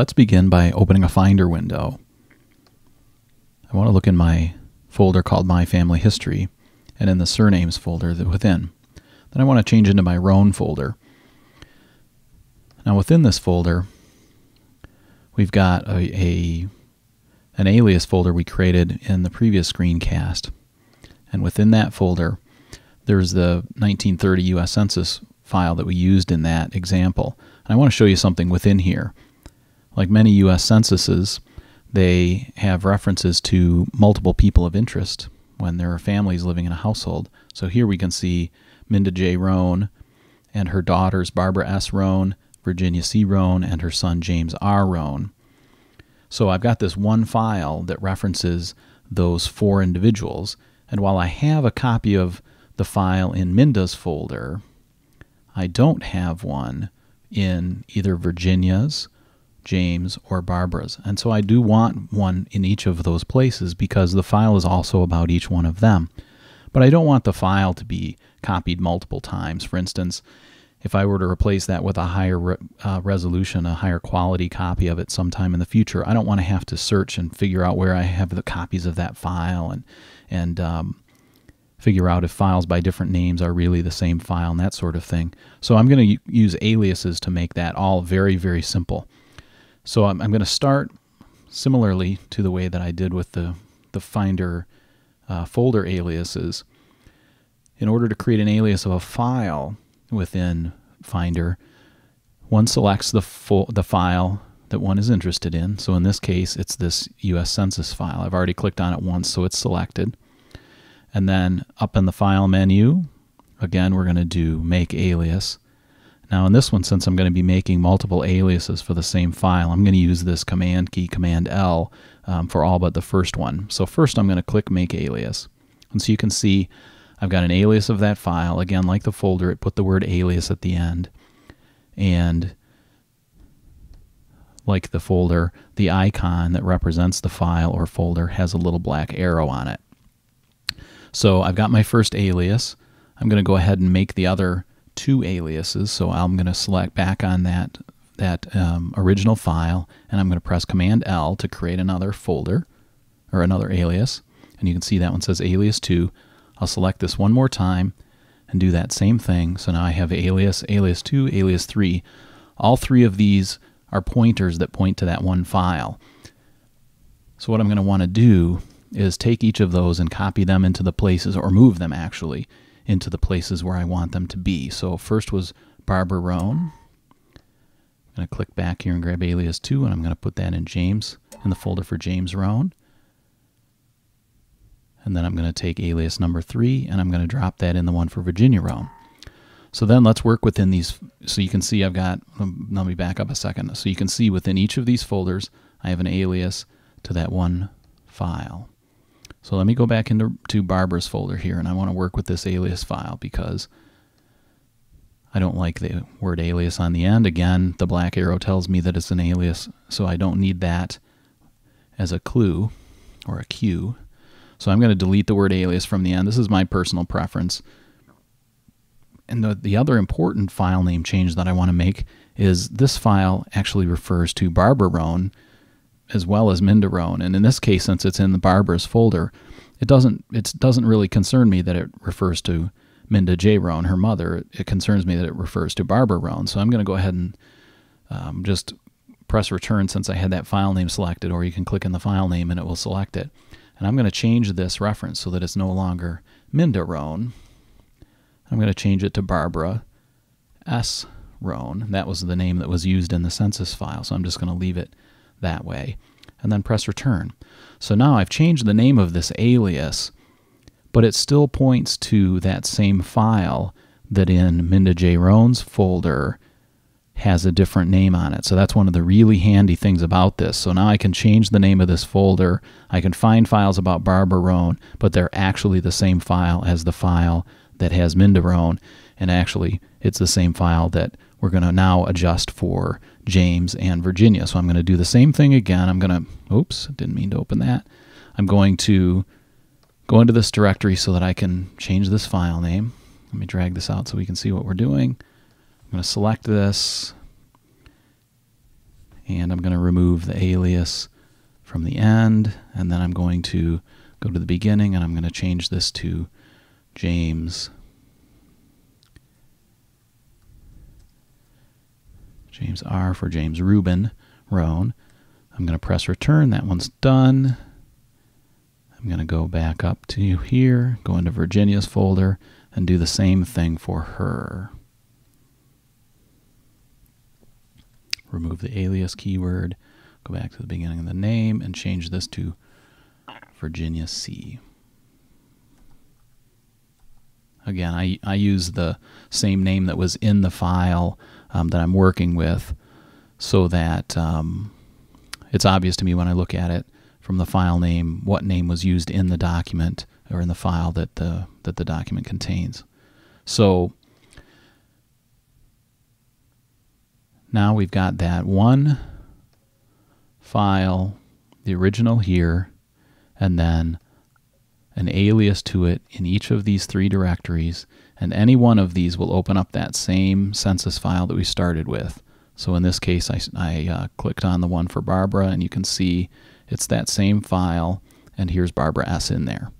let's begin by opening a Finder window. I want to look in my folder called My Family History and in the surnames folder within. Then I want to change into my Roan folder. Now within this folder, we've got a, a an alias folder we created in the previous screencast. And within that folder, there's the 1930 US Census file that we used in that example. And I want to show you something within here. Like many US censuses, they have references to multiple people of interest when there are families living in a household. So here we can see Minda J. Roan and her daughters Barbara S. Roan, Virginia C. Roan, and her son James R. Roan. So I've got this one file that references those four individuals. And while I have a copy of the file in Minda's folder, I don't have one in either Virginia's, James, or Barbara's. And so I do want one in each of those places because the file is also about each one of them. But I don't want the file to be copied multiple times. For instance, if I were to replace that with a higher re uh, resolution, a higher quality copy of it sometime in the future, I don't want to have to search and figure out where I have the copies of that file and and um, figure out if files by different names are really the same file and that sort of thing. So I'm going to use aliases to make that all very, very simple. So I'm, I'm going to start similarly to the way that I did with the, the Finder uh, folder aliases. In order to create an alias of a file within Finder, one selects the, the file that one is interested in. So in this case, it's this US Census file. I've already clicked on it once, so it's selected. And then up in the File menu, again, we're going to do Make Alias. Now in this one, since I'm going to be making multiple aliases for the same file, I'm going to use this Command key, Command L, um, for all but the first one. So first I'm going to click Make Alias. And so you can see I've got an alias of that file. Again, like the folder, it put the word alias at the end. And like the folder, the icon that represents the file or folder has a little black arrow on it. So I've got my first alias. I'm going to go ahead and make the other two aliases. So I'm going to select back on that that um, original file, and I'm going to press Command L to create another folder or another alias. And you can see that one says alias 2. I'll select this one more time and do that same thing. So now I have alias, alias 2, alias 3. All three of these are pointers that point to that one file. So what I'm going to want to do is take each of those and copy them into the places, or move them actually, into the places where I want them to be. So first was Barbara Roan. I'm going to click back here and grab alias 2, and I'm going to put that in James, in the folder for James Roan. And then I'm going to take alias number 3, and I'm going to drop that in the one for Virginia Roan. So then let's work within these. So you can see I've got, um, let me back up a second. So you can see within each of these folders, I have an alias to that one file. So let me go back into to Barbara's folder here, and I want to work with this alias file because I don't like the word alias on the end. Again, the black arrow tells me that it's an alias, so I don't need that as a clue or a cue. So I'm going to delete the word alias from the end. This is my personal preference. And the, the other important file name change that I want to make is this file actually refers to Barbara Roan, as well as Minda Roan. And in this case, since it's in the Barbara's folder, it doesn't it doesn't really concern me that it refers to Minda J. Roan, her mother. It concerns me that it refers to Barbara Roan. So I'm going to go ahead and um, just press return since I had that file name selected, or you can click in the file name and it will select it. And I'm going to change this reference so that it's no longer Minda Roan. I'm going to change it to Barbara S. Roan. That was the name that was used in the census file, so I'm just going to leave it that way, and then press return. So now I've changed the name of this alias, but it still points to that same file that in Minda J. Roan's folder has a different name on it. So that's one of the really handy things about this. So now I can change the name of this folder. I can find files about Barbara Roan, but they're actually the same file as the file that has Minda Roan. And actually, it's the same file that we're going to now adjust for James and Virginia. So I'm going to do the same thing again. I'm going to, oops, didn't mean to open that. I'm going to go into this directory so that I can change this file name. Let me drag this out so we can see what we're doing. I'm going to select this And I'm going to remove the alias from the end, and then I'm going to go to the beginning and I'm going to change this to James. James R for James Reuben Roan. I'm going to press return. That one's done. I'm going to go back up to here, go into Virginia's folder, and do the same thing for her. Remove the alias keyword, go back to the beginning of the name, and change this to Virginia C. Again, I, I use the same name that was in the file um, that I'm working with so that um, it's obvious to me when I look at it from the file name what name was used in the document or in the file that the, that the document contains. So now we've got that one file, the original here, and then an alias to it in each of these three directories, and any one of these will open up that same census file that we started with. So in this case, I, I uh, clicked on the one for Barbara, and you can see it's that same file, and here's Barbara S in there.